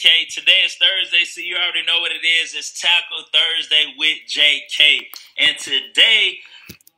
Okay, today is Thursday, so you already know what it is. It's Tackle Thursday with JK. And today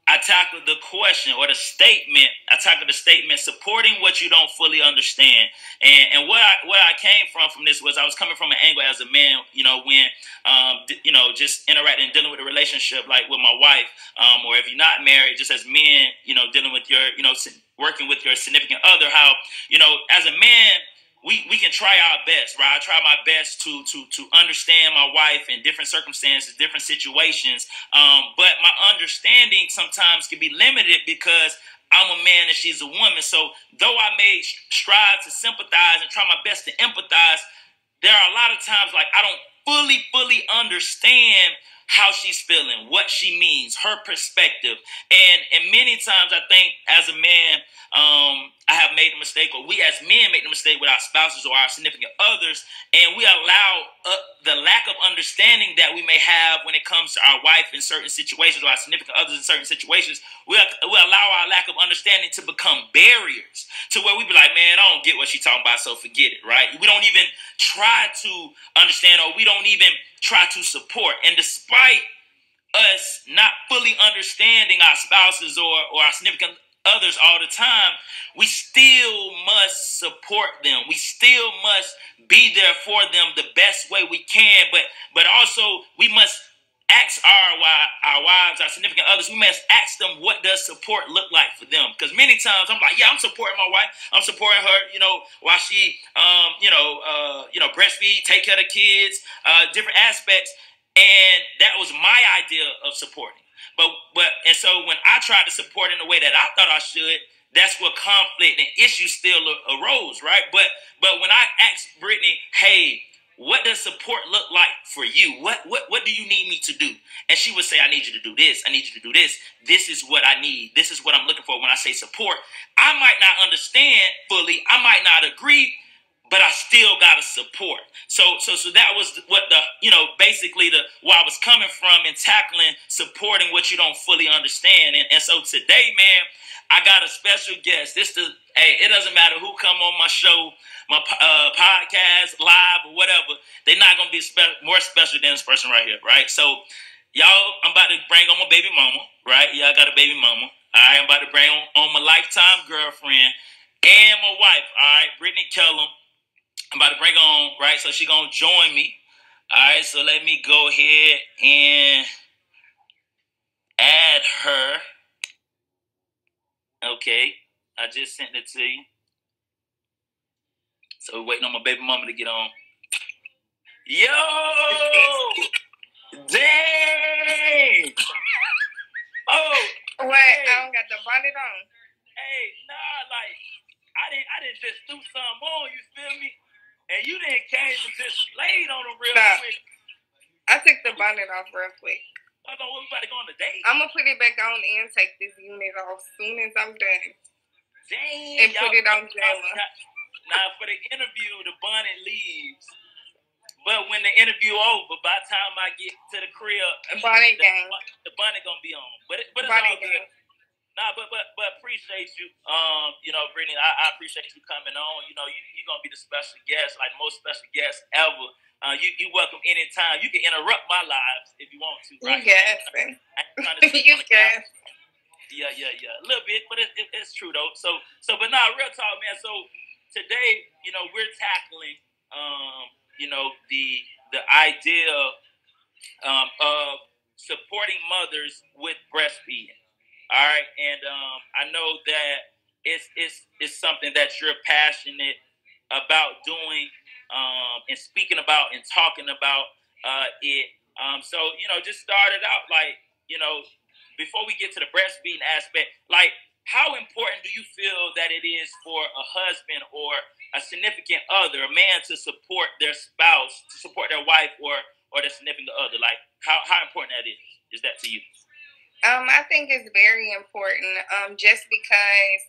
I tackled the question or the statement. I tackled the statement supporting what you don't fully understand. And and what I what I came from from this was I was coming from an angle as a man, you know, when um, you know, just interacting dealing with a relationship like with my wife, um, or if you're not married, just as men, you know, dealing with your, you know, working with your significant other, how, you know, as a man, we, we can try our best, right? I try my best to to to understand my wife in different circumstances, different situations. Um, but my understanding sometimes can be limited because I'm a man and she's a woman. So though I may strive to sympathize and try my best to empathize, there are a lot of times like I don't fully, fully understand how she's feeling, what she means, her perspective. And and many times I think as a man, um, I have made a mistake, or we as men make the mistake with our spouses or our significant others, and we allow uh, the lack of understanding that we may have when it comes to our wife in certain situations or our significant others in certain situations. We, we allow our lack of understanding to become barriers to where we be like, man, I don't get what she's talking about, so forget it, right? We don't even try to understand, or we don't even try to support. And despite us not fully understanding our spouses or, or our significant others all the time, we still must support them. We still must be there for them the best way we can. But but also we must ask our our wives, our significant others, we must ask them what does support look like for them. Because many times I'm like, yeah, I'm supporting my wife. I'm supporting her, you know, while she, um, you know, uh, you know, breastfeed, take care of the kids, uh, different aspects. And that was my idea of supporting. But but and so when I tried to support in the way that I thought I should, that's where conflict and issues still arose, right? But but when I asked Brittany, hey, what does support look like for you? What what what do you need me to do? And she would say, I need you to do this. I need you to do this. This is what I need. This is what I'm looking for when I say support. I might not understand fully. I might not agree, but I still got to support. So, so, so that was what the, you know, basically the, where I was coming from and tackling, supporting what you don't fully understand. And, and so today, man, I got a special guest. This the, hey, it doesn't matter who come on my show, my uh, podcast, live or whatever. They're not going to be spe- more special than this person right here, right? So, y'all, I'm about to bring on my baby mama, right? Y'all got a baby mama. Right, I'm about to bring on, on my lifetime girlfriend and my wife, all right, Brittany Kellem. I'm about to bring on, right? So she gonna join me. All right, so let me go ahead and add her. Okay, I just sent it to you. So we're waiting on my baby mama to get on. Yo! Dang! Oh! Wait, hey. I don't got the bonnet on. Hey, nah, like I didn't I didn't just do something on, you feel me? and you didn't came and just laid on them real Stop. quick. I took the bonnet off real quick. I thought we about to go on a date. I'm gonna put it back on and take this unit off soon as I'm done. Dang. And put it on Jayla. Now for the interview, the bonnet leaves. But when the interview over, by the time I get to the crib, bonnet the, game. The bonnet gonna be on. But it, but it's bonnet all good. Game. Nah, but but but appreciate you. Um, you know, Brittany, I, I appreciate you coming on. You know, you you're gonna be the special guest, like most special guests ever. Uh, you you welcome anytime. You can interrupt my lives if you want to. Right? You gasping. you. Yeah, yeah, yeah. A little bit, but it, it, it's true though. So so, but nah, real talk, man. So today, you know, we're tackling, um, you know, the the idea um, of supporting mothers with breastfeeding. All right, and um, I know that it's it's it's something that you're passionate about doing um, and speaking about and talking about uh, it. Um, so you know, just started out like you know, before we get to the breastfeeding aspect, like how important do you feel that it is for a husband or a significant other, a man, to support their spouse, to support their wife or or their significant other? Like how how important that is is that to you? Um, I think it's very important. Um, just because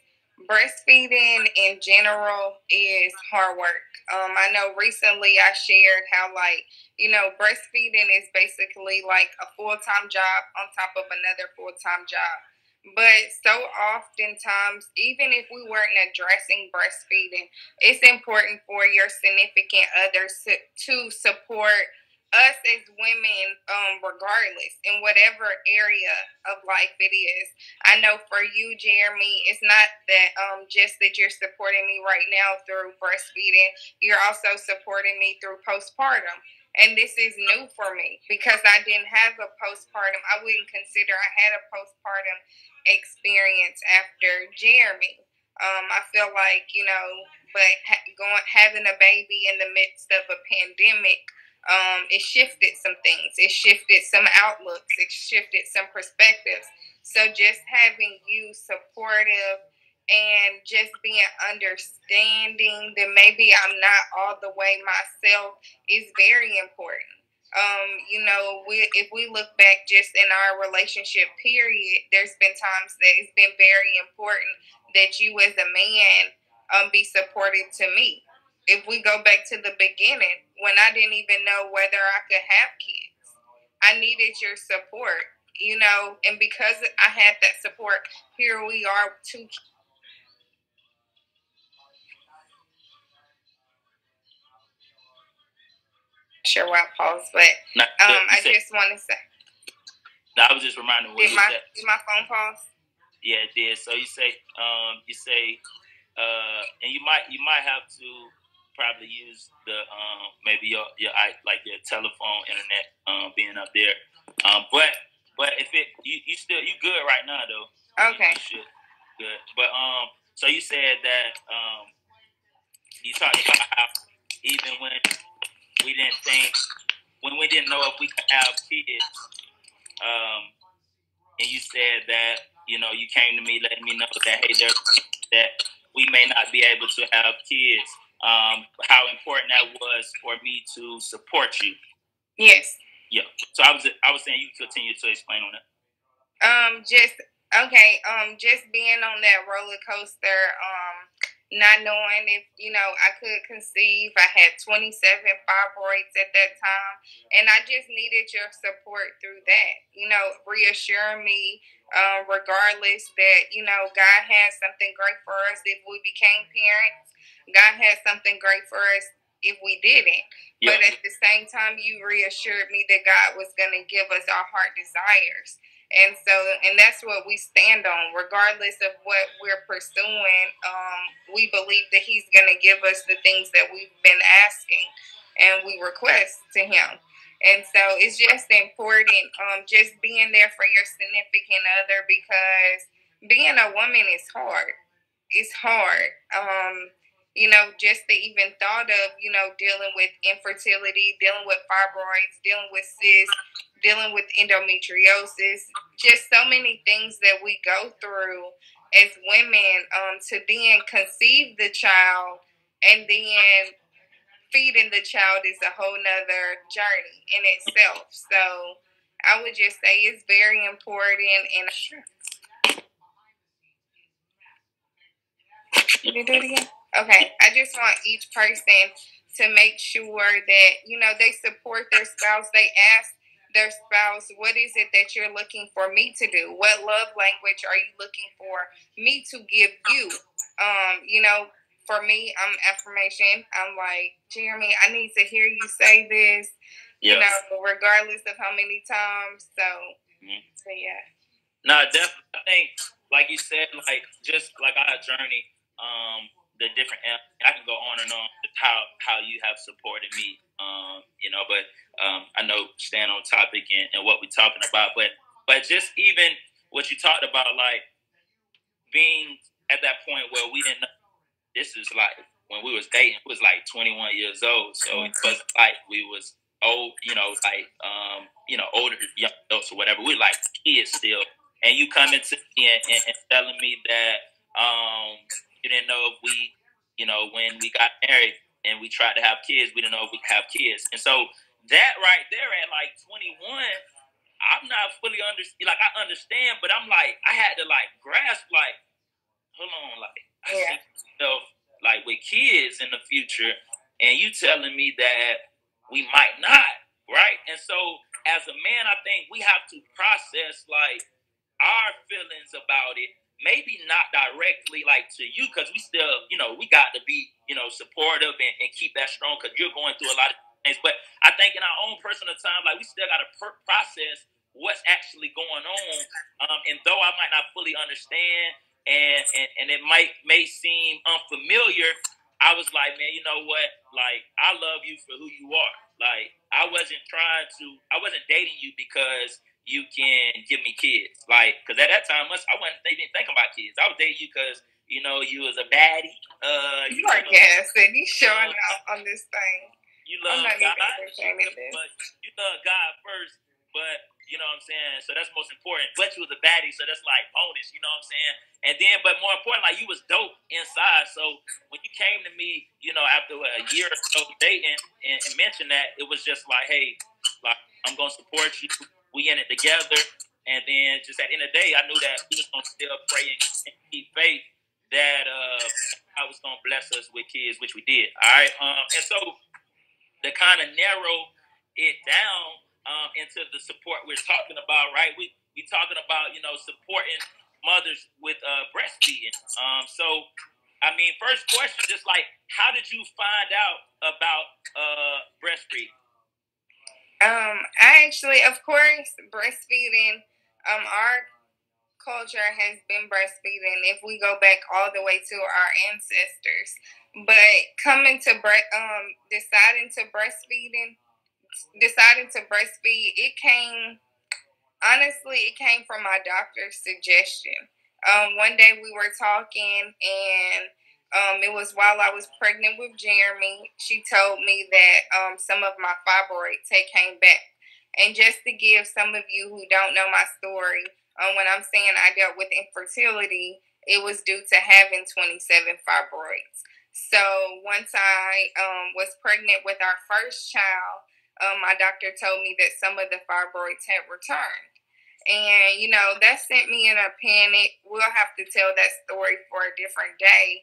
breastfeeding in general is hard work. Um, I know recently I shared how like you know breastfeeding is basically like a full time job on top of another full time job. But so oftentimes, even if we weren't addressing breastfeeding, it's important for your significant others to support us as women, um, regardless in whatever area of life it is. I know for you, Jeremy, it's not that um, just that you're supporting me right now through breastfeeding, you're also supporting me through postpartum. And this is new for me because I didn't have a postpartum. I wouldn't consider I had a postpartum experience after Jeremy. Um, I feel like you know, but going having a baby in the midst of a pandemic um, it shifted some things. It shifted some outlooks. It shifted some perspectives. So just having you supportive and just being understanding that maybe I'm not all the way myself is very important. Um, you know, we if we look back just in our relationship period, there's been times that it's been very important that you as a man um, be supportive to me if we go back to the beginning, when I didn't even know whether I could have kids, I needed your support, you know, and because I had that support, here we are, two. Sure, why pause, but um, I just want to say. No, I was just reminding. Did my did my phone pause? Yeah, it did. So you say, um, you say, uh, and you might you might have to probably use the um, maybe your your like your telephone internet um, being up there. Um, but but if it you, you still you good right now though. Okay. You, you good. But um, so you said that um, you talked about how even when we didn't think when we didn't know if we could have kids, um, and you said that you know you came to me letting me know that hey there that we may not be able to have kids um, how important that was for me to support you. Yes. Yeah. So I was I was saying you continue to explain on that. Um, just okay. Um, just being on that roller coaster. Um, not knowing if you know I could conceive. I had 27 fibroids at that time, and I just needed your support through that. You know, reassuring me, uh, regardless that you know God has something great for us if we became parents God had something great for us if we didn't. But at the same time, you reassured me that God was going to give us our heart desires. And so, and that's what we stand on, regardless of what we're pursuing. Um, we believe that He's going to give us the things that we've been asking and we request to Him. And so it's just important, um, just being there for your significant other because being a woman is hard. It's hard. Um, you know, just the even thought of, you know, dealing with infertility, dealing with fibroids, dealing with cysts, dealing with endometriosis, just so many things that we go through as women um, to then conceive the child and then feeding the child is a whole nother journey in itself. So I would just say it's very important and sure. You do it again? Okay, I just want each person to make sure that you know they support their spouse. They ask their spouse, "What is it that you're looking for me to do? What love language are you looking for me to give you?" Um, you know, for me, I'm affirmation. I'm like Jeremy. I need to hear you say this. Yes. You know, regardless of how many times. So, mm-hmm. so yeah. No, definitely. I think, like you said, like just like our journey. Um, the different I can go on and on with how how you have supported me. Um, you know, but um, I know stand on topic and, and what we're talking about, but but just even what you talked about, like being at that point where we didn't. Know, this is like when we was dating. We was like 21 years old, so it wasn't like we was old. You know, like um, you know, older young adults or whatever. We like kids still, and you coming to me and, and, and telling me that um, we didn't know if we, you know, when we got married and we tried to have kids, we didn't know if we could have kids. And so that right there at like 21, I'm not fully under like I understand, but I'm like I had to like grasp like, hold on, like I yeah. see myself like with kids in the future, and you telling me that we might not, right? And so as a man, I think we have to process like our feelings about it. Maybe not directly like to you, because we still, you know, we got to be, you know, supportive and, and keep that strong because you're going through a lot of things. But I think in our own personal time, like we still got to per- process what's actually going on. Um, and though I might not fully understand, and, and and it might may seem unfamiliar, I was like, man, you know what? Like, I love you for who you are. Like, I wasn't trying to, I wasn't dating you because you can give me kids. Like, because at that time, us I wasn't even thinking about kids. I was dating you because, you know, you was a baddie. Uh, you, you are gassing. He's showing out on this thing. You love God. But you love God first, but you know what I'm saying? So that's most important. But you was a baddie, so that's like bonus, you know what I'm saying? And then, but more important, like you was dope inside. So when you came to me, you know, after a year or so dating and, and mentioned that, it was just like, hey, like I'm gonna support you. We in it together. And then just at the end of the day, I knew that we was gonna still pray and keep faith that uh I was gonna bless us with kids, which we did. All right. Um, and so to kind of narrow it down, um, into the support we're talking about, right? We we talking about you know supporting mothers with uh, breastfeeding. Um, so, I mean, first question, just like, how did you find out about uh, breastfeeding? Um, I actually, of course, breastfeeding. Um, our culture has been breastfeeding. If we go back all the way to our ancestors, but coming to bre- um, deciding to breastfeeding deciding to breastfeed, it came honestly, it came from my doctor's suggestion. Um, one day we were talking, and um, it was while I was pregnant with Jeremy. She told me that um, some of my fibroids had came back. And just to give some of you who don't know my story, um, when I'm saying I dealt with infertility, it was due to having 27 fibroids. So once I um, was pregnant with our first child, um, my doctor told me that some of the fibroids had returned. And, you know, that sent me in a panic. We'll have to tell that story for a different day.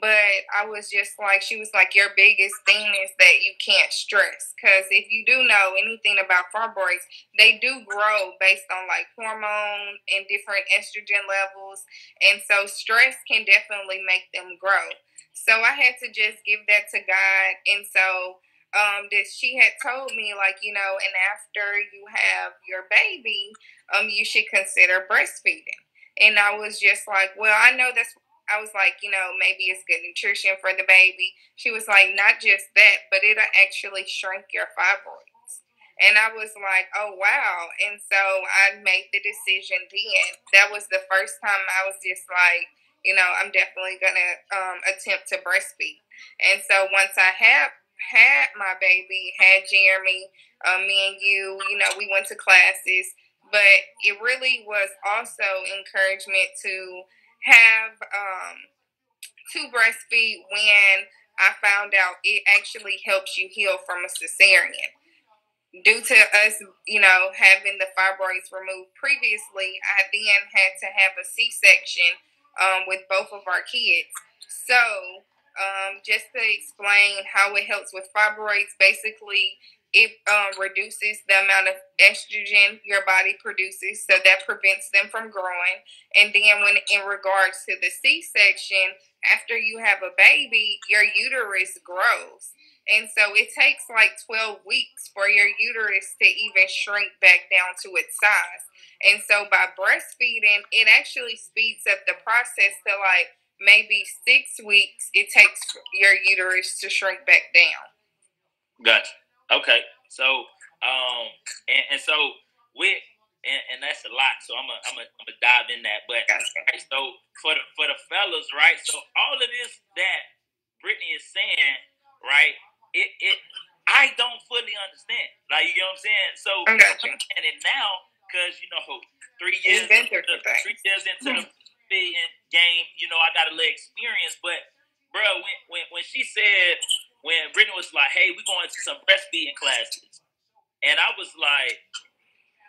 But I was just like, she was like, your biggest thing is that you can't stress. Because if you do know anything about fibroids, they do grow based on like hormone and different estrogen levels. And so stress can definitely make them grow. So I had to just give that to God. And so um, that she had told me, like, you know, and after you have your baby, um, you should consider breastfeeding. And I was just like, well, I know that's, I was like, you know, maybe it's good nutrition for the baby. She was like, not just that, but it'll actually shrink your fibroids. And I was like, oh, wow. And so I made the decision then. That was the first time I was just like, you know, I'm definitely going to um, attempt to breastfeed. And so once I have had my baby, had Jeremy, um, me and you, you know, we went to classes, but it really was also encouragement to have um, to breastfeed when I found out it actually helps you heal from a cesarean. Due to us, you know, having the fibroids removed previously, I then had to have a C section um, with both of our kids. So um, just to explain how it helps with fibroids, basically it um, reduces the amount of estrogen your body produces, so that prevents them from growing. And then, when in regards to the C-section, after you have a baby, your uterus grows. And so it takes like 12 weeks for your uterus to even shrink back down to its size. And so by breastfeeding, it actually speeds up the process to like maybe six weeks it takes your uterus to shrink back down. Gotcha. Okay. So, um, and, and so with and, and, that's a lot. So I'm a, I'm a, I'm a dive in that. But right, so for the for the fellas, right? So all of this that Brittany is saying, right? It it I don't fully understand. Like you know what I'm saying? So I got you. And it now because you know three years into, the, three years into the game, you know, I got a little experience. But, bro, when, when, when she said, when Brittany was like, hey, we're going to some breastfeeding classes. And I was like,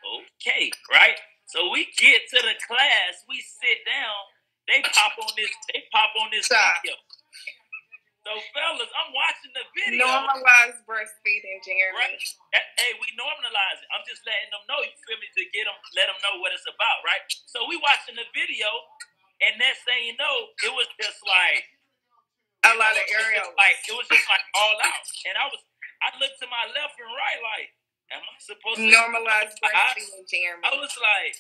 okay, right? So we get to the class, we sit down, they pop on this, they pop on this Stop. video. So, fellas, I'm watching the video. Normalize breastfeeding, Jeremy. Right? That, hey, we normalize it. I'm just letting them know. You feel me? To get them, let them know what it's about, right? So we watching the video, and next thing you know, it was just like a lot of areas. Like it was just like all out, and I was, I looked to my left and right, like, am I supposed to normalize Jeremy? I was like,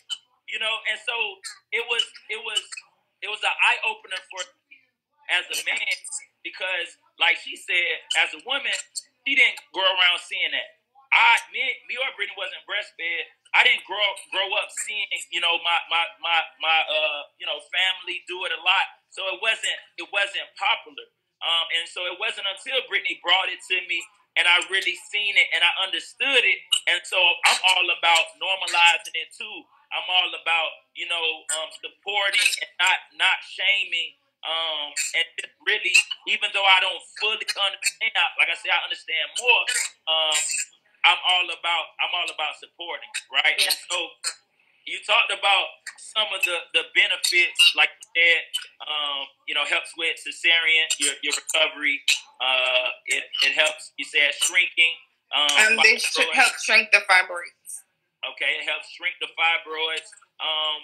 you know, and so it was, it was, it was an eye opener for as a man because, like she said, as a woman, she didn't grow around seeing that. I, me, me or Brittany wasn't breastfed. I didn't grow grow up seeing, you know, my my my my uh, you know, family do it a lot. So it wasn't it wasn't popular. Um, and so it wasn't until Brittany brought it to me and I really seen it and I understood it. And so I'm all about normalizing it too. I'm all about, you know, um, supporting and not not shaming um, and really, even though I don't fully understand, like I say, I understand more. Um, I'm all about I'm all about supporting, right? Yeah. And so you talked about some of the, the benefits, like you said, um, you know, helps with cesarean, your, your recovery. Uh, it, it helps, you said, shrinking. Um, um this helps shrink the fibroids. Okay, it helps shrink the fibroids. Um,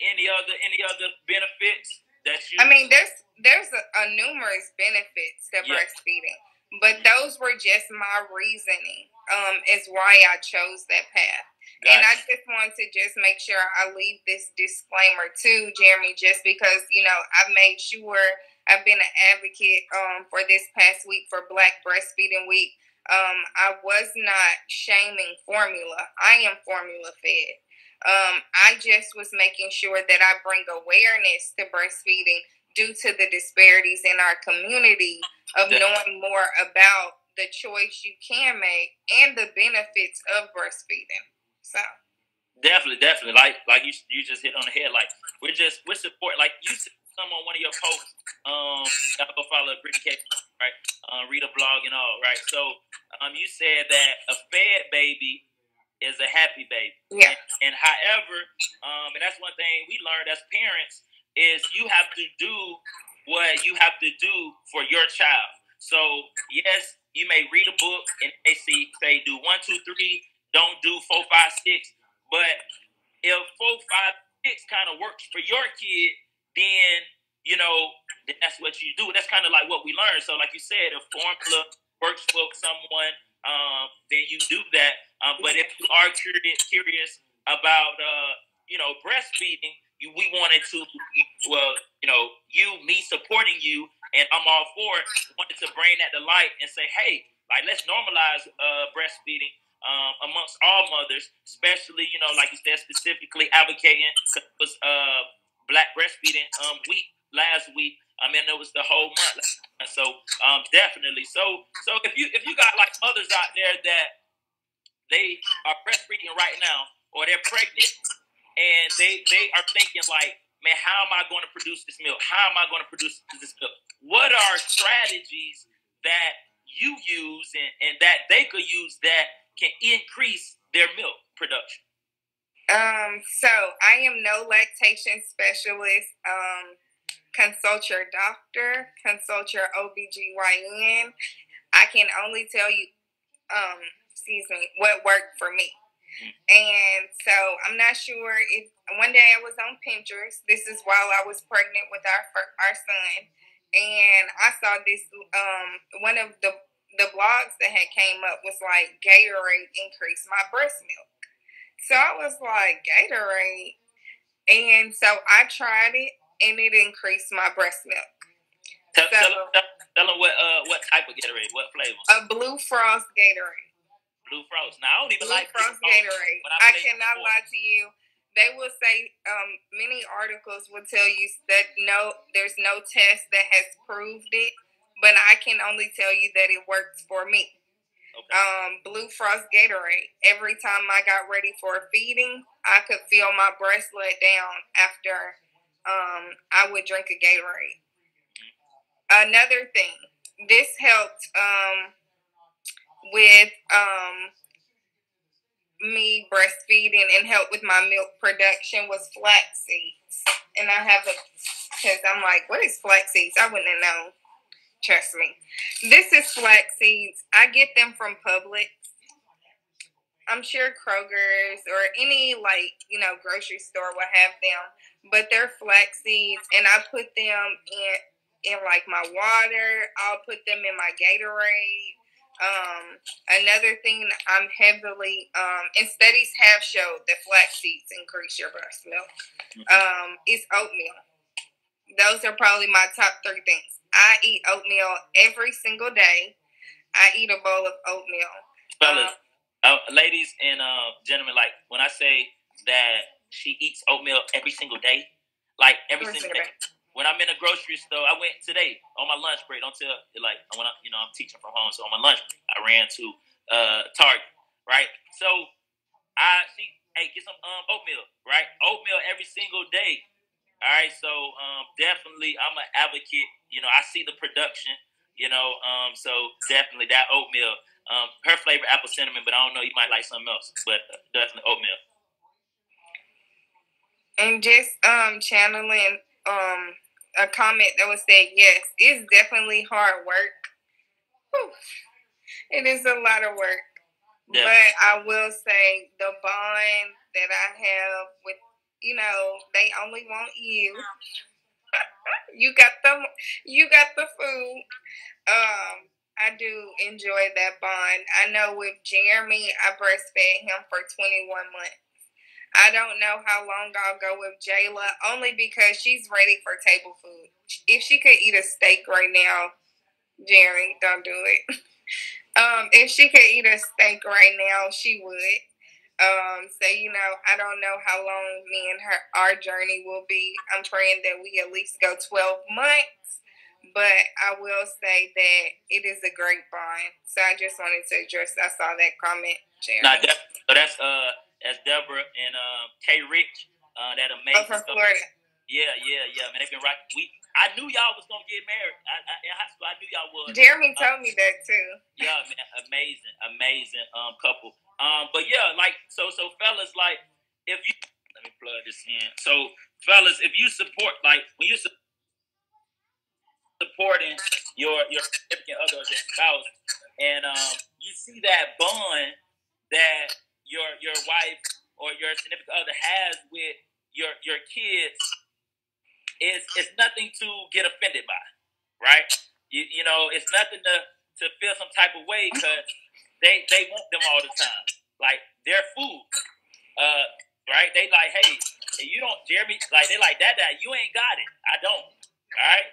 any other any other benefits? That you? I mean, there's there's a, a numerous benefits to yeah. breastfeeding, but those were just my reasoning. Um, is why I chose that path. Gotcha. And I just want to just make sure I leave this disclaimer too, Jeremy, just because, you know, I've made sure I've been an advocate um, for this past week for Black Breastfeeding Week. Um, I was not shaming formula. I am formula fed. Um, I just was making sure that I bring awareness to breastfeeding due to the disparities in our community of knowing more about the choice you can make and the benefits of breastfeeding. So definitely, definitely, like like you you just hit on the head. Like we're just we're support. Like you some on one of your posts. Um, I go follow Brittany K, right? Uh, read a blog and all, right? So um, you said that a fed baby is a happy baby. Yeah. And, and however, um, and that's one thing we learned as parents is you have to do what you have to do for your child. So yes, you may read a book and they see say do one, two, three, don't do four, five, six. But if four, five, six kind of works for your kid, then you know then that's what you do. That's kind of like what we learned. So like you said, if formula works for someone, um, then you do that. Um, but if you are curious, curious about, uh, you know, breastfeeding, we wanted to, well, you know, you, me supporting you, and I'm all for it. Wanted to bring that to light and say, hey, like let's normalize uh, breastfeeding um, amongst all mothers, especially you know, like you said, specifically advocating was uh, Black Breastfeeding um, Week last week. I mean, it was the whole month. So um, definitely. So so if you if you got like mothers out there that they are breastfeeding right now or they're pregnant and they they are thinking like, man, how am I going to produce this milk? How am I going to produce this milk? What are strategies that you use and, and that they could use that can increase their milk production? Um, so I am no lactation specialist. Um, consult your doctor, consult your OBGYN. I can only tell you, um, excuse me, what worked for me. And so I'm not sure if one day I was on Pinterest. This is while I was pregnant with our our son, and I saw this. Um, one of the the blogs that had came up was like Gatorade increased my breast milk. So I was like Gatorade, and so I tried it, and it increased my breast milk. Tell, so, tell, tell, tell them what uh what type of Gatorade, what flavor? A blue frost Gatorade. Blue frost. Now I don't even blue like frost Gatorade. I, I cannot before. lie to you. They will say um, many articles will tell you that no, there's no test that has proved it, but I can only tell you that it works for me. Okay. Um, Blue Frost Gatorade. Every time I got ready for a feeding, I could feel my breast let down after um, I would drink a Gatorade. Another thing, this helped um, with um, me breastfeeding and help with my milk production was flax seeds. And I have a, because I'm like, what is flax seeds? I wouldn't have known. Trust me. This is flax seeds. I get them from Publix. I'm sure Kroger's or any like, you know, grocery store will have them, but they're flax seeds and I put them in in like my water. I'll put them in my Gatorade. Um, another thing I'm heavily um, and studies have showed that flax seeds increase your breast milk. Mm-hmm. Um, is oatmeal. Those are probably my top three things. I eat oatmeal every single day. I eat a bowl of oatmeal. Fellas, uh, uh, ladies and uh, gentlemen, like when I say that she eats oatmeal every single day, like every, every single day. day. When I'm in a grocery store, I went today on my lunch break. Don't tell like when I, you know I'm teaching from home, so on my lunch break, I ran to uh, Target, right? So I see, hey, get some um, oatmeal, right? Oatmeal every single day. All right, so um, definitely I'm an advocate. You know, I see the production. You know, um, so definitely that oatmeal. Um, her flavor apple cinnamon, but I don't know. You might like something else, but definitely oatmeal. And just um, channeling um, a comment that was said, yes, it's definitely hard work. Whew. It is a lot of work. Yeah. But I will say the bond that I have with you know, they only want you. you got the you got the food. Um, I do enjoy that bond. I know with Jeremy, I breastfed him for 21 months. I don't know how long I'll go with Jayla, only because she's ready for table food. If she could eat a steak right now, Jeremy, don't do it. Um, if she could eat a steak right now, she would. Um, so you know, I don't know how long me and her our journey will be. I'm praying that we at least go 12 months, but I will say that it is a great bond. So I just wanted to address. I saw that comment. Jeremy. Now, that, so that's uh, that's Deborah and uh, K. Rich. Uh, that amazing. Oh, Florida. Yeah, yeah, yeah, man. They've been rocking. We, I knew y'all was gonna get married. I, I, in high school, I knew y'all was. Jeremy uh, told me that too. Yeah, man, amazing, amazing um couple. Um, but yeah, like so, so fellas, like if you let me plug this in. So, fellas, if you support, like when you su- supporting your your significant other, your spouse, and um, you see that bond that your your wife or your significant other has with your your kids is it's nothing to get offended by, right? You, you know, it's nothing to to feel some type of way because they they want them all the time, like their food, uh, right? They like, hey, you don't, Jeremy, like they like that, that you ain't got it, I don't, all right?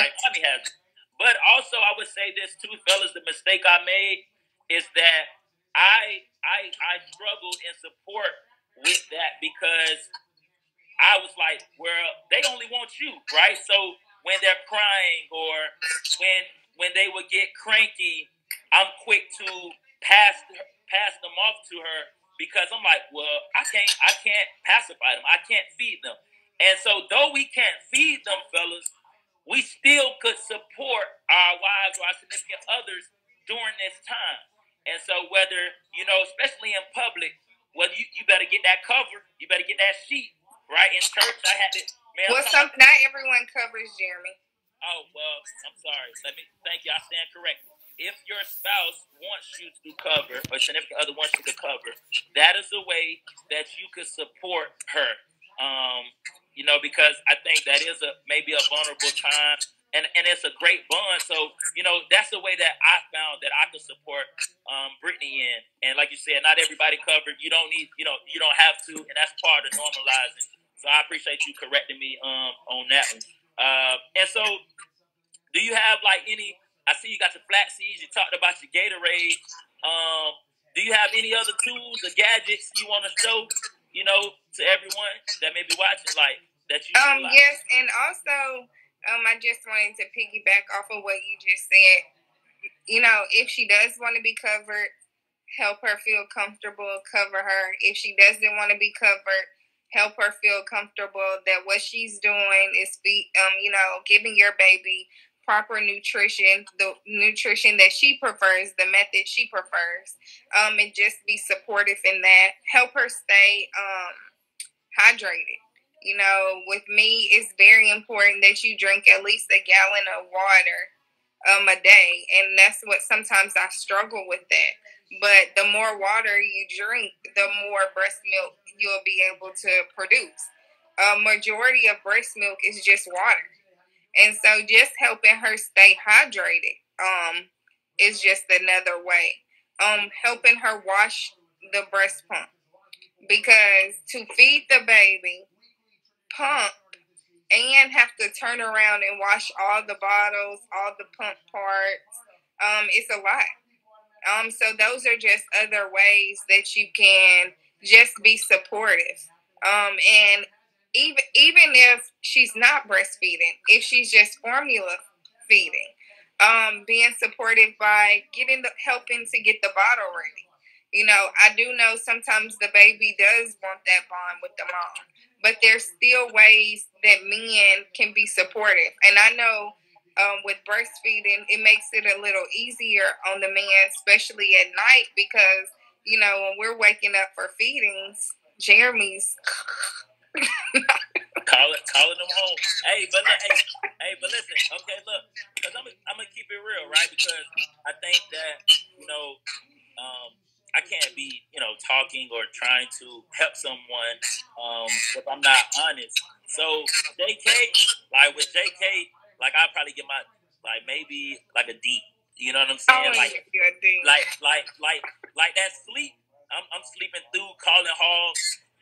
like mommy has it. But also, I would say this too, fellas. The mistake I made is that I I I struggled in support with that because I was like, well, they only want you, right? So when they're crying or when when they would get cranky, I'm quick to pass pass them off to her because I'm like, well, I can't I can't pacify them. I can't feed them. And so though we can't feed them, fellas, we still could support our wives or our significant others during this time. And so whether, you know, especially in public, whether you, you better get that cover, you better get that sheet, right? In church, I had to. Man, well, some not everyone covers Jeremy. Oh well, I'm sorry. Let me thank you. I stand corrected. If your spouse wants you to cover, or significant other wants you to cover, that is a way that you could support her. Um, you know, because I think that is a maybe a vulnerable time and and it's a great bond. So you know that's the way that I found that I could support um, Brittany in. And like you said, not everybody covered. You don't need you know you don't have to, and that's part of normalizing. So I appreciate you correcting me um, on that one. Uh, and so, do you have like any? I see you got your flax seeds. You talked about your Gatorade. Um, do you have any other tools or gadgets you want to show? You know, to everyone that may be watching, like that you. Um. Yes, and also um, I just wanted to piggyback off of what you just said. You know, if she does want to be covered, help her feel comfortable, cover her. If she doesn't want to be covered, help her feel comfortable that what she's doing is be um, you know, giving your baby proper nutrition, the nutrition that she prefers, the method she prefers, um, and just be supportive in that. Help her stay um hydrated you know, with me, it's very important that you drink at least a gallon of water um, a day, and that's what sometimes I struggle with that. But the more water you drink, the more breast milk you'll be able to produce. A majority of breast milk is just water, and so just helping her stay hydrated um, is just another way. Um, helping her wash the breast pump because to feed the baby, pump, and have to turn around and wash all the bottles, all the pump parts, um, it's a lot. Um, so those are just other ways that you can just be supportive. Um, and even even if she's not breastfeeding, if she's just formula feeding, um, being supportive by getting the helping to get the bottle ready you know, I do know sometimes the baby does want that bond with the mom, but there's still ways that men can be supportive. And I know um, with breastfeeding, it makes it a little easier on the man, especially at night, because, you know, when we're waking up for feedings, Jeremy's. Call it, calling them home. Hey, but hey, hey, but listen. Okay, look, because I'm, I'm gonna keep it real, right? Because I think that you know, um, I can't be, you know, talking or trying to help someone um, if I'm not honest. So JK, like with JK, like I'll probably get my like maybe like a D. You know what I'm saying? Oh, like, like, like, like, like that sleep. I'm, I'm sleeping through calling Hall.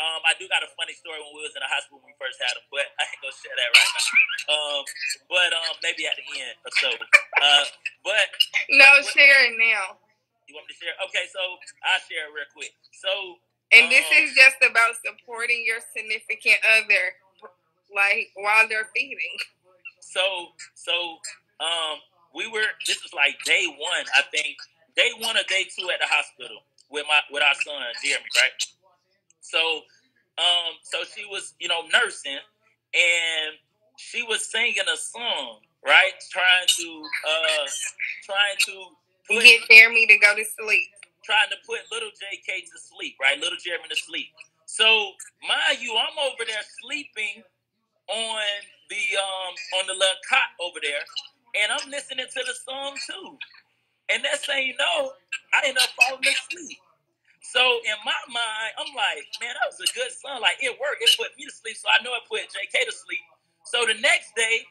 Um, I do got a funny story when we was in the hospital when we first had him, but I ain't gonna share that right now. Um, but um, maybe at the end or so. Uh, but no, share it now. You want me to share? Okay, so I'll share real quick. So And um, this is just about supporting your significant other like while they're feeding. So so um we were this is like day one, I think. Day one or day two at the hospital with my with our son, Jeremy, right? So um so she was, you know, nursing and she was singing a song, right? Trying to uh trying to get Jeremy to go to sleep. Trying to put little JK to sleep, right? Little Jeremy to sleep. So mind you, I'm over there sleeping on the um on the little cot over there, and I'm listening to the song too. And next thing you know, I end up falling asleep. So in my mind, I'm like, man, that was a good song. Like it worked. It put me to sleep, so I know it put JK to sleep. So the next day,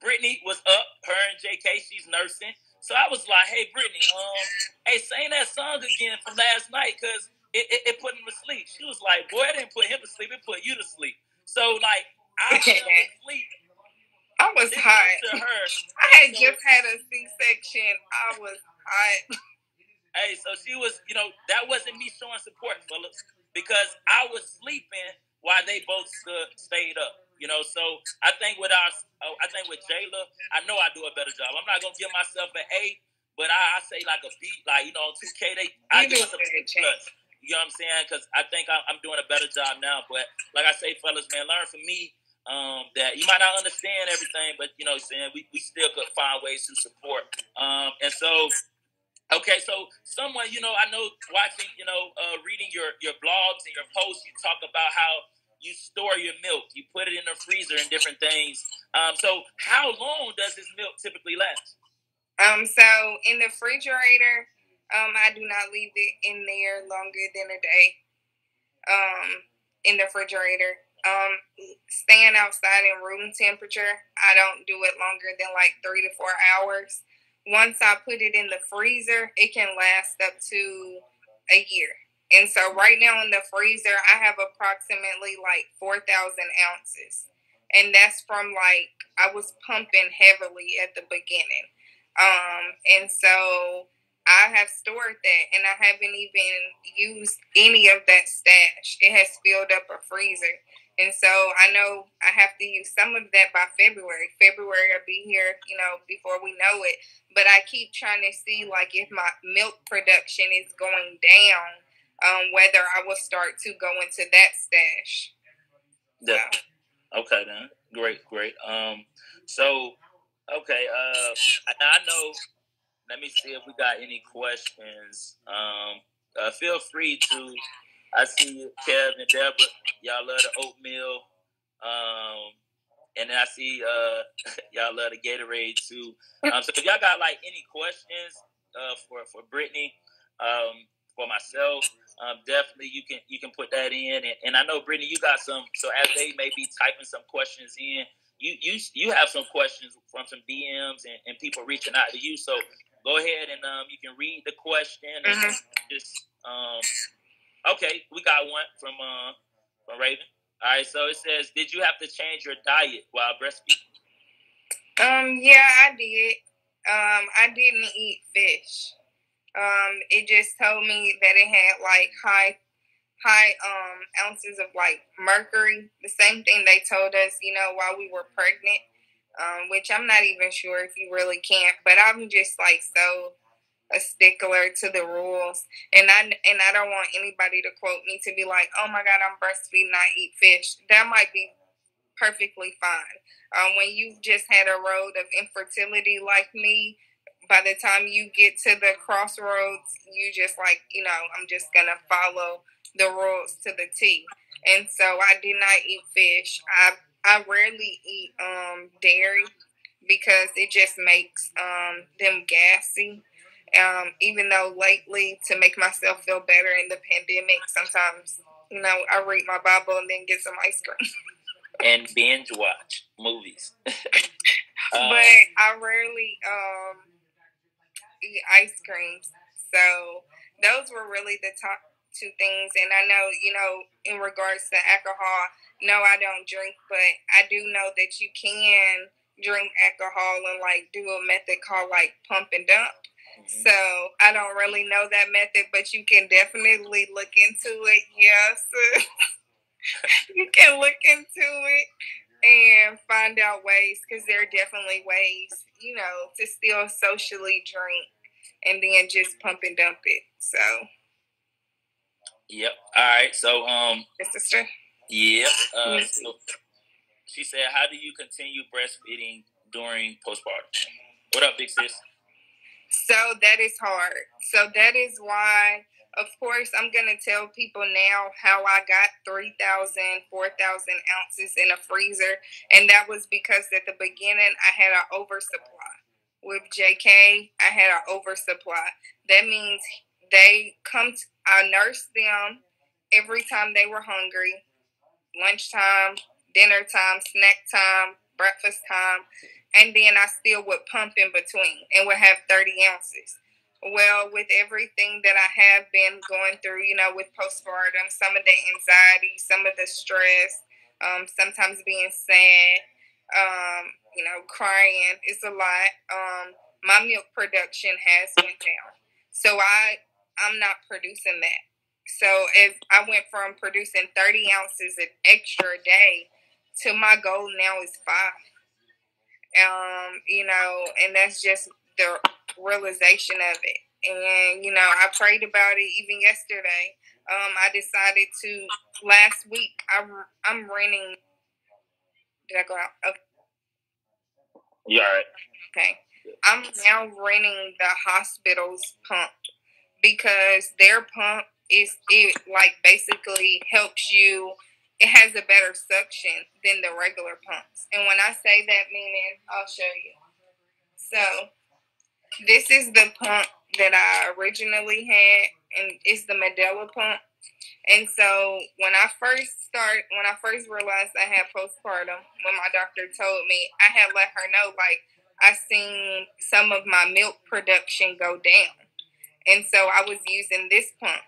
Brittany was up. Her and JK, she's nursing. So I was like, hey, Brittany, um, hey, sing that song again from last night because it, it, it, put him to sleep. She was like, boy, it didn't put him to sleep, it put you to sleep. So, like, I fell asleep. I was hot. To her. I had so, just had a C section. I was hot. Hey, so she was, you know, that wasn't me showing support, Phillips, because I was sleeping while they both stood, stayed up. You know, so I think with our, uh, I think with Jayla, I know I do a better job. I'm not gonna give myself an A, but I, I say like a B. Like you know, two K, they I give myself a B plus. You know what I'm saying? Because I think I'm, I'm doing a better job now. But like I say, fellas, man, learn from me. Um, that you might not understand everything, but you know, saying we, we still could find ways to support. Um, and so Okay, so someone, you know, I know watching, you know, uh, reading your your blogs and your posts, you talk about how you store your milk, you put it in the freezer and different things. Um, so how long does this milk typically last? Um, so in the refrigerator, um, I do not leave it in there longer than a day. Um, in the refrigerator. Um, staying outside in room temperature, I don't do it longer than like three to four hours. Once I put it in the freezer, it can last up to a year. And so right now in the freezer, I have approximately like 4,000 ounces. And that's from like, I was pumping heavily at the beginning. Um, and so I have stored that and I haven't even used any of that stash. It has filled up a freezer. And so I know I have to use some of that by February. February I'll be here, you know, before we know it. But I keep trying to see like if my milk production is going down um, whether I will start to go into that stash. Yeah. Okay then. Great, great. Um so okay, uh I, I know let me see if we got any questions. Um uh, feel free to I see Kev and Deborah, y'all love the oatmeal. Um and then I see uh, y'all love the Gatorade too. Um, so if y'all got like any questions uh, for for Brittany, um, for myself, um, definitely you can you can put that in. And, and I know Brittany, you got some. So as they may be typing some questions in, you you you have some questions from some DMs and, and people reaching out to you. So go ahead and um, you can read the question mm-hmm. just um, okay, we got one from uh, from Raven. All right, so it says, did you have to change your diet while breastfeeding? Um, yeah, I did. Um, I didn't eat fish. Um, it just told me that it had like high high um ounces of like mercury. The same thing they told us, you know, while we were pregnant. Um, which I'm not even sure if you really can't, but I'm just like so a stickler to the rules, and I and I don't want anybody to quote me to be like, "Oh my God, I'm breastfeeding, I eat fish." That might be perfectly fine. Um, when you've just had a road of infertility like me, by the time you get to the crossroads, you just like, you know, I'm just gonna follow the rules to the T. And so I did not eat fish. I I rarely eat um, dairy because it just makes um, them gassy. Um, even though lately, to make myself feel better in the pandemic, sometimes you know I read my Bible and then get some ice cream. and binge watch movies. uh, but I rarely um, eat ice creams, so those were really the top two things. And I know, you know, in regards to alcohol, no, I don't drink, but I do know that you can drink alcohol and like do a method called like pump and dump. Mm-hmm. So I don't really know that method, but you can definitely look into it. Yes, you can look into it and find out ways because there are definitely ways, you know, to still socially drink and then just pump and dump it. So. Yep. All right. So um. Sister. Yep. Uh, so she said, "How do you continue breastfeeding during postpartum?" What up, big sis? So that is hard. So that is why, of course, I'm going to tell people now how I got 3,000, 4,000 ounces in a freezer. And that was because at the beginning, I had an oversupply. With JK, I had an oversupply. That means they come, I nursed them every time they were hungry, lunchtime, dinner time, snack time, breakfast time and then I still would pump in between and would have 30 ounces. Well, with everything that I have been going through, you know, with postpartum, some of the anxiety, some of the stress, um, sometimes being sad, um, you know, crying, it's a lot. Um, my milk production has went down, so I I'm not producing that. So if I went from producing 30 ounces an extra a day to my goal now is five um, you know, and that's just the realization of it. And you know, I prayed about it even yesterday. Um, I decided to last week. I'm I'm renting. Did I go out? Okay. You all right? Okay. I'm now renting the hospital's pump because their pump is it like basically helps you it has a better suction than the regular pumps. And when I say that meaning, I'll show you. So this is the pump that I originally had, and it's the Medela pump. And so when I first start, when I first realized I had postpartum, when my doctor told me, I had let her know like I seen some of my milk production go down, and so I was using this pump.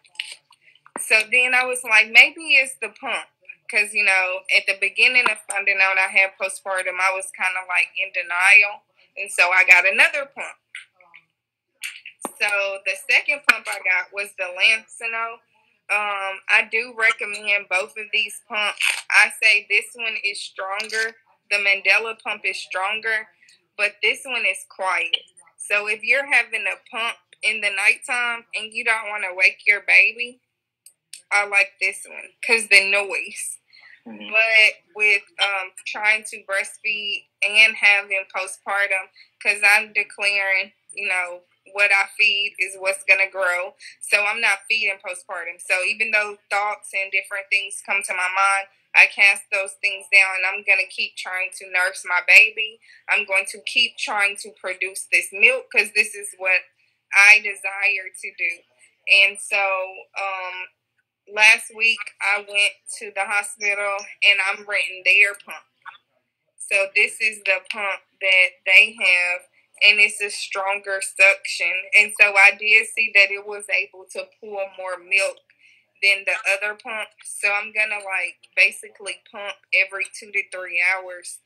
So then I was like, maybe it's the pump because you know at the beginning of finding out I had postpartum, I was kind of like in denial, and so I got another pump. So the second pump I got was the Lansinoh. Um, I do recommend both of these pumps. I say this one is stronger. The Medela pump is stronger, but this one is quiet. So if you're having a pump in the nighttime and you don't want to wake your baby, I like this one because the noise. Mm-hmm. But with um, trying to breastfeed and having postpartum, because I'm declaring, you know, what I feed is what's gonna grow. So I'm not feeding postpartum. So even though thoughts and different things come to my mind, I cast those things down and I'm gonna keep trying to nurse my baby. I'm going to keep trying to produce this milk because this is what I desire to do. And so um last week I went to the hospital and I'm renting their pump. So this is the pump that they have and it's a stronger suction. And so I did see that it was able to pull more milk than the other pump. So I'm gonna like basically pump every two to three hours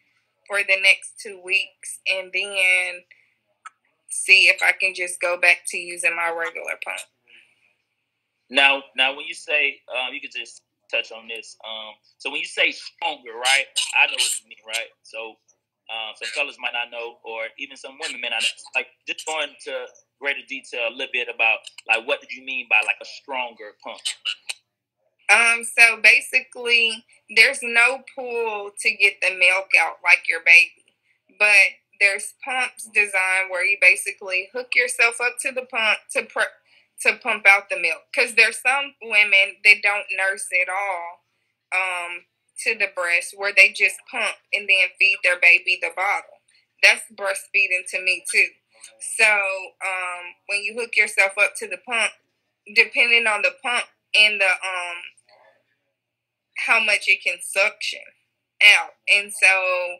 for the next two weeks and then see if I can just go back to using my regular pump. Now, now, when you say um, you could just touch on this. Um, so when you say stronger, right? I know what you mean, right? So um, some fellas might not know, or even some women may not know. Like just going into greater detail a little bit about like what did you mean by like a stronger pump? Um, so basically, there's no pull to get the milk out like your baby, but there's pumps designed where you basically hook yourself up to the pump to pr- to pump out the milk. Because there's some women that don't nurse at all um, to the breast, where they just pump and then feed their baby the bottle. That's breastfeeding to me too. So um, when you hook yourself up to the pump, depending on the pump and the um how much it can suction out, and so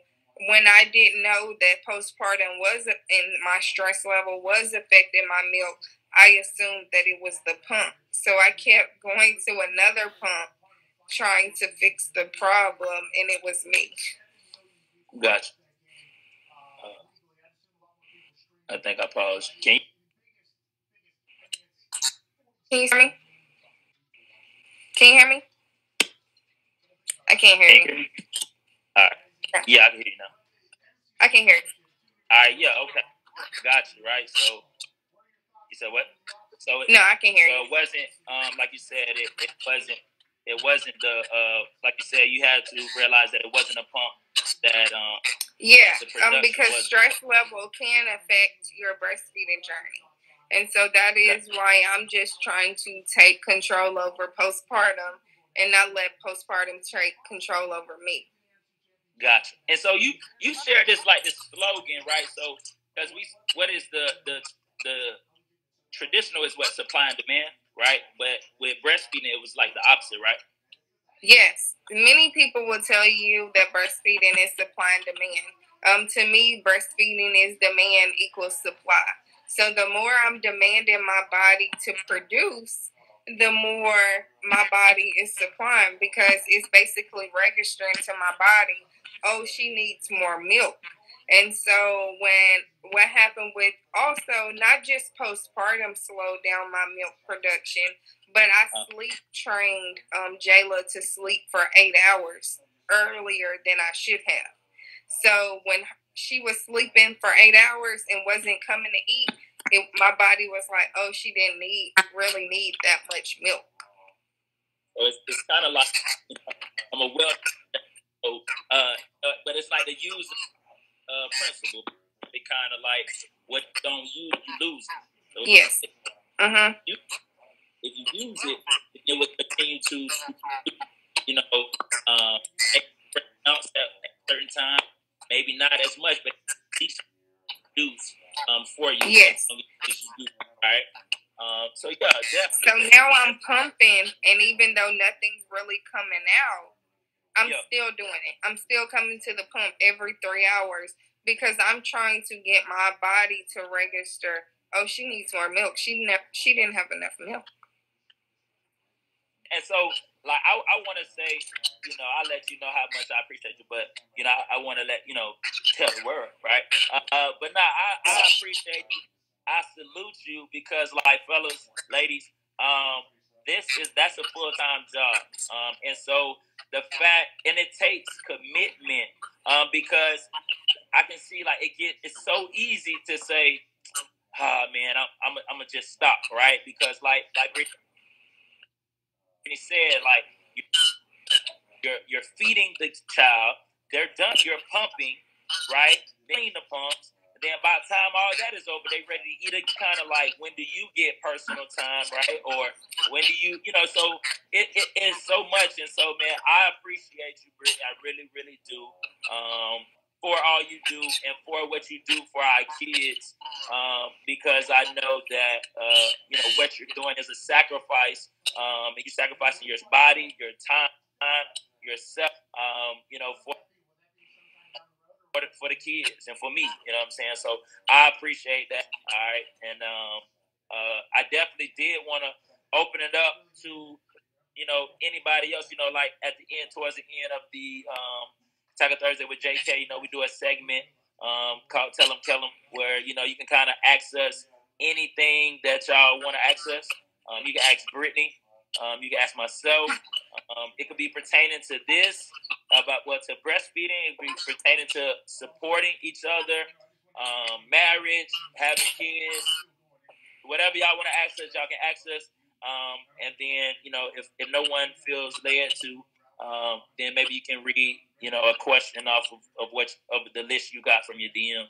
when I didn't know that postpartum was and my stress level was affecting my milk, I assumed that it was the pump. So I kept going to another pump trying to fix the problem, and it was me. Gotcha. Uh, I think I paused. Can you? Can you hear me? Can you hear me? I can't hear you. you. All right. Yeah, I can hear you now. I can hear you. All right. Yeah. Okay. Got you. Right. So you said what? So it, no, I can hear so you. it wasn't um like you said it, it wasn't it wasn't the uh like you said you had to realize that it wasn't a pump that um yeah um because was- stress level can affect your breastfeeding journey. And so that is why i'm just trying to take control over postpartum and not let postpartum take control over me. Gotcha. And so you you share this like this slogan, right? So because we what is the the the traditional is what supply and demand, right? But with breastfeeding, it was like the opposite, right? Yes, many people will tell you that breastfeeding is supply and demand. Um, to me, breastfeeding is demand equals supply. So the more I'm demanding my body to produce, the more my body is supplying because it's basically registering to my body, oh, she needs more milk. And so when what happened with also not just postpartum slowed down my milk production, but I sleep trained um, Jayla to sleep for eight hours earlier than I should have. So when she was sleeping for eight hours and wasn't coming to eat, it, my body was like, oh, she didn't need really need that much milk. So it's, it's kind of like you know, I'm a well, uh, uh, but it's like the user uh, principle. It kind of like what you don't use, you lose. it. So Yes. Mm-hmm. if you use it, it will continue to, you know, um, at a certain time. Maybe not as much, but at least use um, for you. Yes. Right. Um, so yeah, So now I'm pumping, and even though nothing's really coming out, I'm still doing it. I'm still coming to the pump every three hours because I'm trying to get my body to register. Oh, she needs more milk. She ne- she didn't have enough milk. And so, like, I, I want to say, you know, I'll let you know how much I appreciate you, but, you know, I, I want to let, you know, tell the world, right? Uh, but nah, I, I appreciate you. I salute you because, like, fellas, ladies, um, this is, that's a full time job. Um, and so the fact, and it takes commitment, um, because I can see, like, it get, it's so easy to say, ah, man, I'm, I'm, I'm gonna just stop, right? Because, like, like, he said, like you, you're you're feeding the child. They're done. You're pumping, right? Then the pumps. Then by the time all that is over, they ready to eat it. Kind of like when do you get personal time, right? Or when do you, you know? So it, it is so much, and so man, I appreciate you, Brittany. I really, really do. Um, for all you do and for what you do for our kids, um, because I know that uh, you know what you're doing is a sacrifice. Um, you're sacrificing your body, your time, yourself. Um, you know for for the, for the kids and for me. You know what I'm saying? So I appreciate that. All right, and um, uh, I definitely did want to open it up to you know anybody else. You know, like at the end, towards the end of the um, Tackle Thursday with JK, you know, we do a segment um, called "Tell Them, Tell Them," where you know you can kind of access anything that y'all want to access. Um, you can ask Brittany. Um, you can ask myself. Um, it could be pertaining to this, about what to breastfeeding, pertaining to supporting each other, um, marriage, having kids, whatever y'all want to access, y'all can access. Um, and then, you know, if, if no one feels led to, um, then maybe you can read, you know, a question off of, of what of the list you got from your DMs.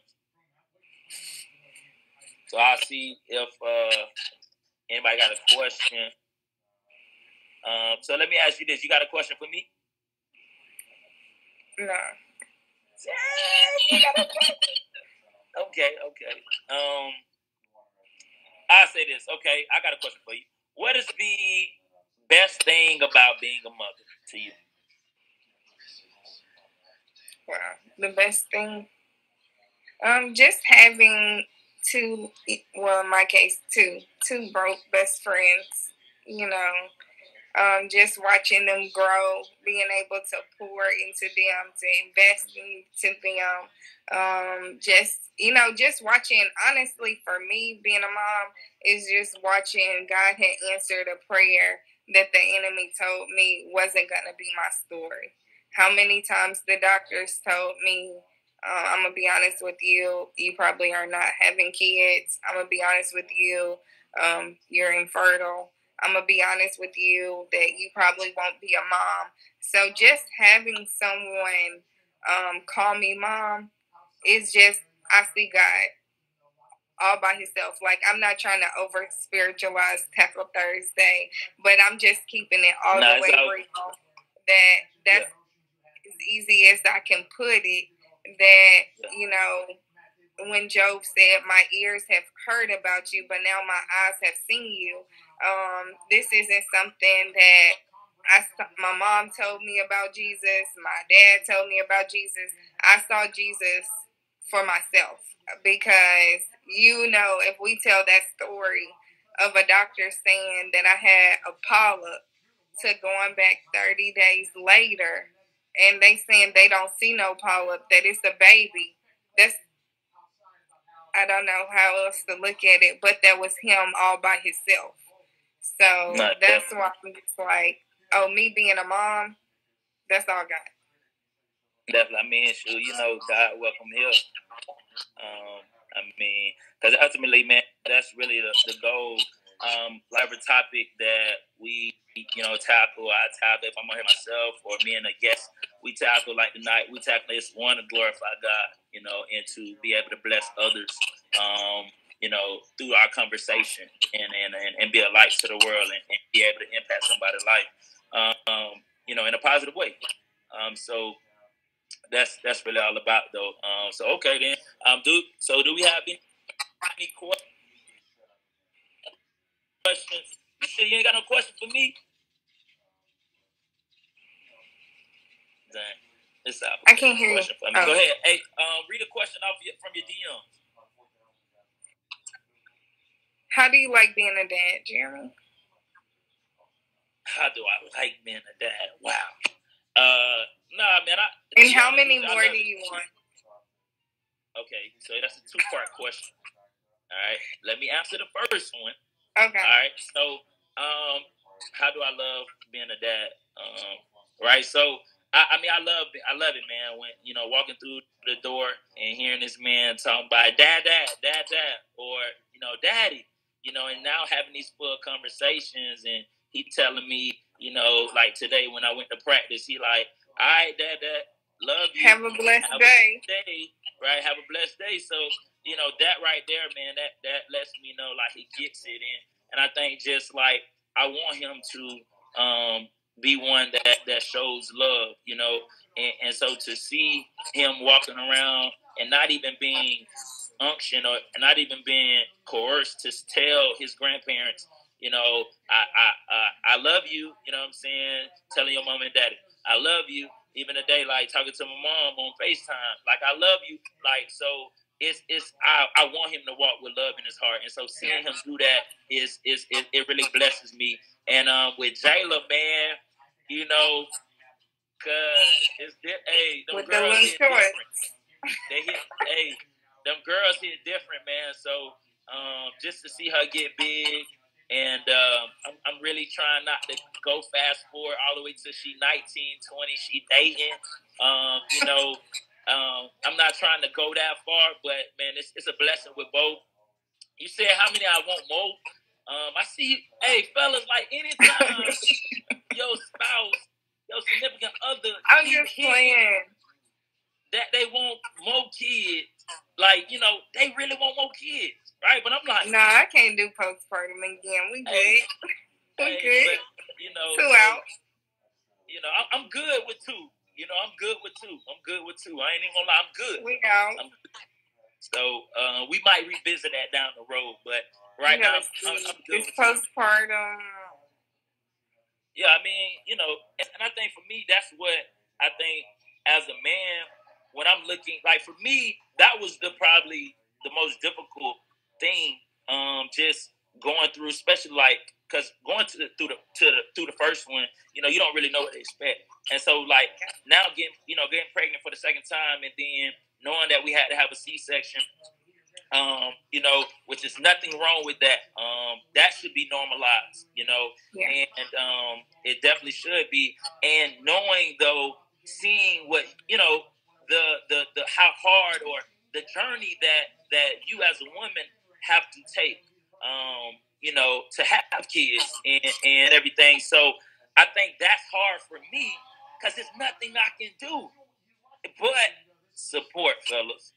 So I'll see if uh, anybody got a question. Um, so let me ask you this: You got a question for me? No. okay, okay. Um, I say this. Okay, I got a question for you. What is the best thing about being a mother to you? Wow, the best thing. Um, just having two. Well, in my case, two two broke best friends. You know, um, just watching them grow, being able to pour into them, to invest into them, um, just you know, just watching. Honestly, for me, being a mom is just watching. God had answered a prayer that the enemy told me wasn't gonna be my story. How many times the doctors told me, uh, I'm gonna be honest with you, you probably are not having kids. I'm gonna be honest with you, um, you're infertile I'm gonna be honest with you that you probably won't be a mom. So just having someone um, call me mom is just I see God all by himself. Like I'm not trying to over spiritualize Tackle Thursday, but I'm just keeping it all no, the way real. That that's yeah. as easy as I can put it. That you know when Job said, My ears have heard about you, but now my eyes have seen you. Um, this isn't something that I my mom told me about Jesus, my dad told me about Jesus. I saw Jesus for myself because you know, if we tell that story of a doctor saying that I had a polyp to going back 30 days later and they saying they don't see no polyp, that it's a baby. That's I don't know how else to look at it, but that was him all by himself. So Not that's definitely. why I'm just like, oh, me being a mom, that's all God. Definitely. I mean, sure, you know, God welcome here. Um, I mean, because ultimately, man, that's really the, the goal. Um, like a topic that we, you know, tackle. I tackle if I'm on here myself or me and a guest. We tackle like tonight. We tackle this one to glorify God you know, and to be able to bless others, um, you know, through our conversation and, and, and, and be a light to the world and, and, be able to impact somebody's life, um, you know, in a positive way. Um, so that's that's really all about though. Um, so okay then, um, do so do we have any, any questions? You sure you ain't got no question for me? Dang. It's out. I can't hear question you. Oh. Go ahead. Hey, um, read a question off your, from your DM. How do you like being a dad, Jeremy? How do I like being a dad? Wow. Uh, nah, man. I, and how many more do you want? Okay, so that's a two part question. All right, let me answer the first one. Okay. All right, so um, how do I love being a dad? Um, right, so I, I, mean, I love it. I love it, man. When you know, walking through the door and hearing this man talking about dad, dad, dad, dad, or you know, daddy, you know, and now having these full conversations, and he telling me, you know, like today when I went to practice, he like, all right, dad, dad, love you. Have a blessed Have day. A day, right? Have a blessed day. So you know that right there, man, that that lets me know like he gets it in, and I think just like I want him to um, be one that that shows love, you know, and, and so to see him walking around and not even being unction or not even being coerced to tell his grandparents, you know, I I I, I love you, you know what I'm saying, telling your mom and daddy, I love you. Even a day like talking to my mom on FaceTime, like I love you, like so it's it's I, I want him to walk with love in his heart, and so seeing him do that is is it, it really blesses me. And um, with Jayla, man, you know, cause it's hey, them with girls hit different. They hit hey, them girls hit different, man. So um, just to see her get big. And um, I'm, I'm really trying not to go fast forward all the way to she 19, 20, she dating. Um, you know, um, I'm not trying to go that far, but man, it's, it's a blessing with both. You said how many I want more. Um, I see, hey fellas, like anytime your spouse, your significant other, I'm just playing that they want more kids. Like you know, they really want more kids, right? But I'm like, nah, I can't do postpartum again. We good. Hey, we hey, good. But, you know, two out. You know, I'm good with two. You know, I'm good with two. I'm good with two. I ain't even gonna lie, I'm good. We know. So uh, we might revisit that down the road, but right now, I'm, I'm good. It's postpartum. Yeah, I mean, you know, and I think for me, that's what I think as a man, when I'm looking, like for me, that was the probably the most difficult thing. Um, just going through, especially like because going to the, through the to the through the first one, you know, you don't really know what to expect. And so like now getting you know getting pregnant for the second time, and then knowing that we had to have a C section, um, you know, which is nothing wrong with that. Um, that should be normalized, you know, yeah. and um, it definitely should be. And knowing though, seeing what you know, the the the how hard or the journey that that you as a woman have to take um, you know, to have kids and, and everything. So I think that's hard for me because there's nothing I can do but support, fellas.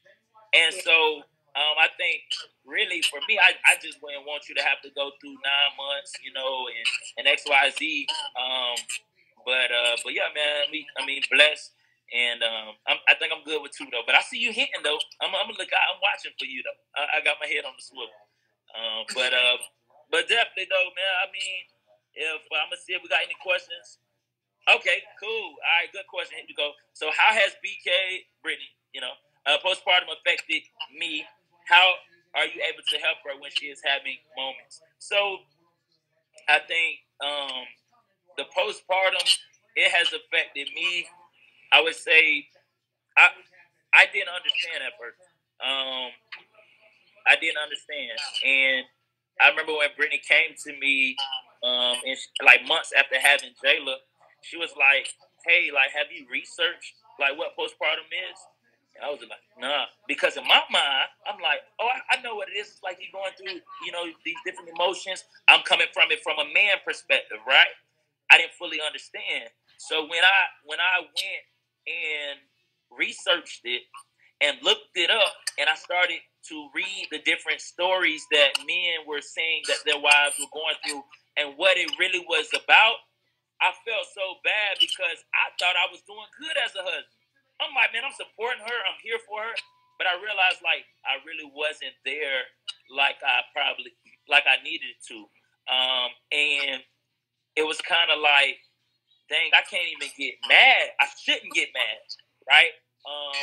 And so um, I think really for me, I, I just wouldn't want you to have to go through nine months, you know, and, and X, Y, Z. Um, but uh, but yeah, man, we I mean blessed. And um, i think I'm good with two though. But I see you hitting though. I'm, I'm gonna look. I'm watching for you though. I, I got my head on the swivel. Um, but uh, but definitely though, man. I mean, if I'm gonna see if we got any questions. Okay, cool. All right, good question. Here we go. So, how has BK Brittany, you know, uh, postpartum affected me? How are you able to help her when she is having moments? So, I think um, the postpartum it has affected me. I would say I I didn't understand at first. Um, I didn't understand. And I remember when Brittany came to me, um, and she, like months after having Jayla, she was like, "Hey, like, have you researched like what postpartum is?" And I was like, "Nah," because in my mind, I'm like, "Oh, I, I know what it is. It's like you're going through, you know, these different emotions. I'm coming from it from a man perspective, right? I didn't fully understand. So when I when I went and researched it and looked it up, and I started to read the different stories that men were saying that their wives were going through and what it really was about, I felt so bad because I thought I was doing good as a husband. I'm like, man, I'm supporting her, I'm here for her. But I realized like I really wasn't there like I probably like I needed to. Um, and it was kind of like, dang, I can't even get mad. I shouldn't get mad, right? Um,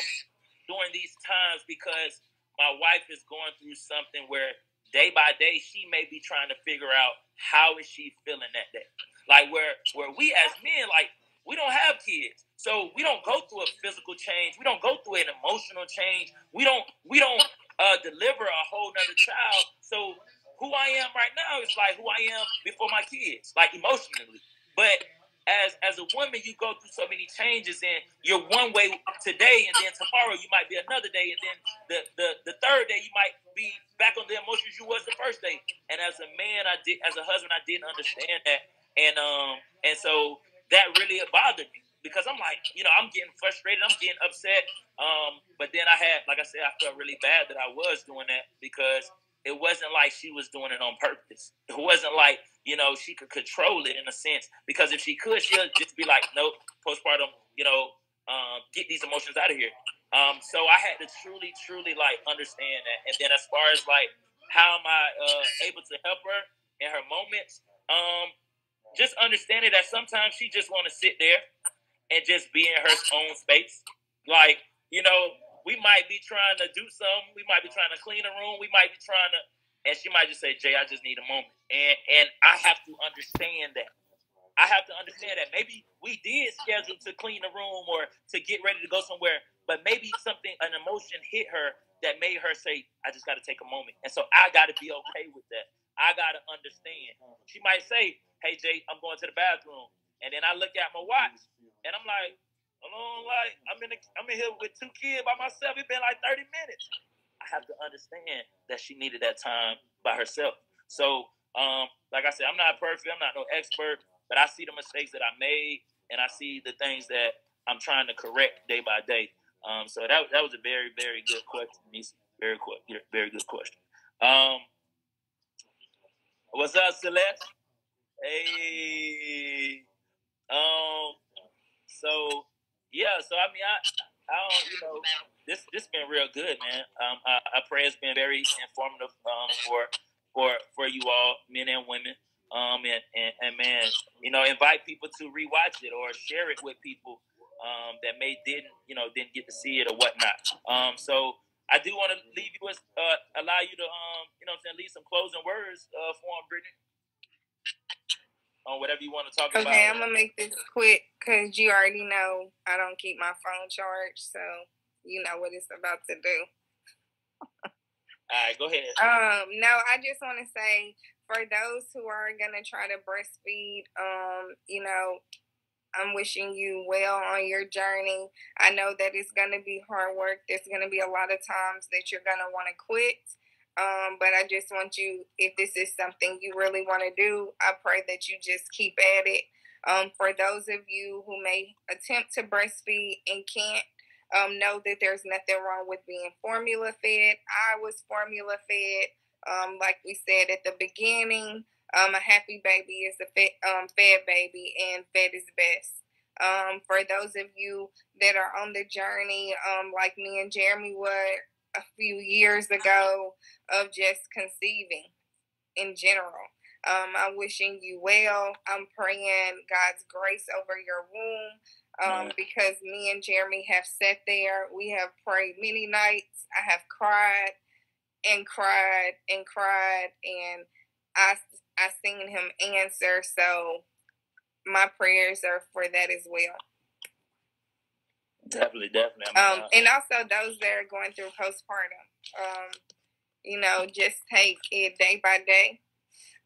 during these times because my wife is going through something where day by day she may be trying to figure out how is she feeling that day. Like where where we as men, like we don't have kids. So we don't go through a physical change. We don't go through an emotional change. We don't we don't uh, deliver a whole nother child. So who I am right now is like who I am before my kids, like emotionally. But as as a woman, you go through so many changes, and you're one way today, and then tomorrow you might be another day, and then the the, the third day you might be back on the emotions you was the first day. And as a man, I did as a husband, I didn't understand that, and um and so that really bothered me because I'm like, you know, I'm getting frustrated, I'm getting upset. Um, but then I had, like I said, I felt really bad that I was doing that because it wasn't like she was doing it on purpose. It wasn't like, you know, she could control it in a sense. Because if she could, she'll just be like, nope, postpartum, you know, um, get these emotions out of here. Um, so I had to truly, truly like understand that. And then as far as like how am I uh, able to help her in her moments, um, just understanding that sometimes she just want to sit there and just be in her own space. Like, you know, we might be trying to do something, we might be trying to clean a room, we might be trying to, and she might just say, Jay, I just need a moment. And and I have to understand that. I have to understand that maybe we did schedule to clean the room or to get ready to go somewhere, but maybe something, an emotion hit her that made her say, I just got to take a moment. And so I got to be okay with that. I got to understand. She might say, Hey, Jay, I'm going to the bathroom. And then I look at my watch and I'm like, I'm in, the, I'm in here with two kids by myself. It's been like 30 minutes. I have to understand that she needed that time by herself. So, um, like I said, I'm not perfect. I'm not no expert, but I see the mistakes that I made, and I see the things that I'm trying to correct day by day. Um, so that that was a very very good question, Very very good question. Um, what's up, Celeste? Hey. Um, so yeah, so I mean, I, I don't, you know, this this been real good, man. Um, I, I pray it's been very informative um, for for for you all, men and women. Um, and, and, and man, you know, invite people to rewatch it or share it with people um, that may didn't, you know, didn't get to see it or whatnot. Um, so I do want to leave you with, uh, allow you to, um, you know, leave some closing words uh, for Brittany on whatever you want to talk okay, about. Okay, I'm gonna make this quick because you already know I don't keep my phone charged, so you know what it's about to do. All right, go ahead. Um, no, I just want to say for those who are gonna try to breastfeed, um, you know, I'm wishing you well on your journey. I know that it's gonna be hard work. There's gonna be a lot of times that you're gonna want to quit. Um, but I just want you, if this is something you really want to do, I pray that you just keep at it. Um, for those of you who may attempt to breastfeed and can't, um, know that there's nothing wrong with being formula fed. I was formula fed. Um, like we said at the beginning, um, a happy baby is a fed, um, fed baby, and fed is best. Um, for those of you that are on the journey, um, like me and Jeremy were, a few years ago of just conceiving in general. Um, I'm wishing you well. I'm praying God's grace over your womb um, because me and Jeremy have sat there. We have prayed many nights. I have cried and cried and cried, and I I seen him answer. So my prayers are for that as well. Definitely, definitely. um, and also those that are going through postpartum, um, you know, just take it day by day.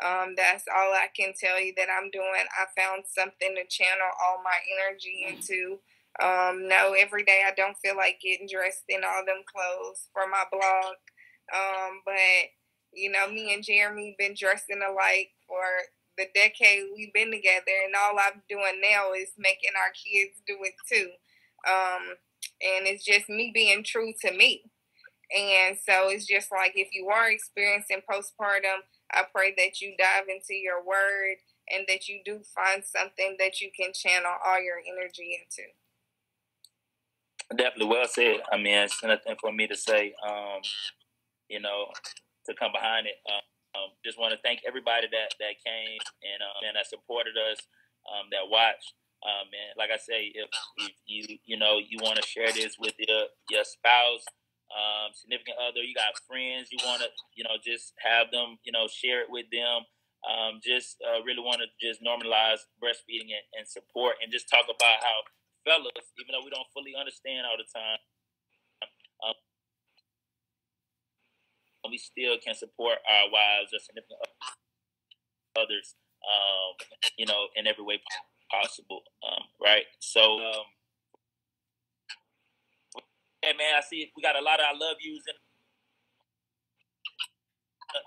Um, that's all I can tell you that I'm doing. I found something to channel all my energy into. Um, no, every day I don't feel like getting dressed in all them clothes for my blog. Um, but you know, me and Jeremy been dressing alike for the decade we've been together, and all I'm doing now is making our kids do it too. Um, and it's just me being true to me. And so it's just like if you are experiencing postpartum, I pray that you dive into your word and that you do find something that you can channel all your energy into. Definitely well said. I mean, it's nothing for me to say. Um, you know, to come behind it. Um, um, just want to thank everybody that that came and um, and that supported us, um, that watched. Um, like I say, if, if you you know you want to share this with your your spouse, um, significant other, you got friends, you want to you know just have them you know share it with them. Um, just uh, really want to just normalize breastfeeding and, and, support, and just talk about how fellas, even though we don't fully understand all the time, um, we still can support our wives or significant others, um, you know, in every way possible possible. Um, right. So, um, hey man, I see we got a lot of I love yous in,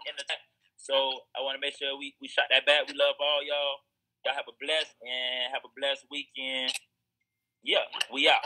in the so I want to make sure we, we shot that back. We love all y'all. Y'all have a blessed and have a blessed weekend. Yeah, we out.